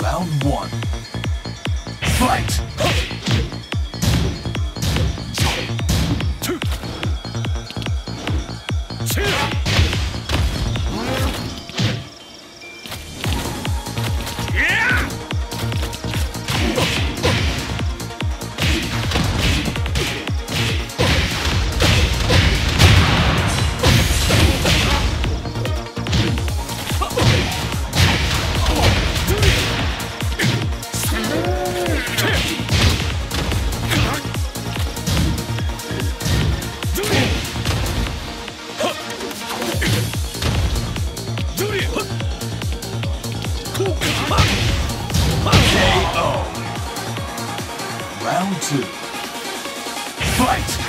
Round one. Fight! Round two. Fight!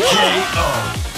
KO.